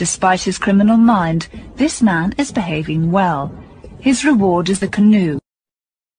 Despite his criminal mind, this man is behaving well. His reward is the canoe.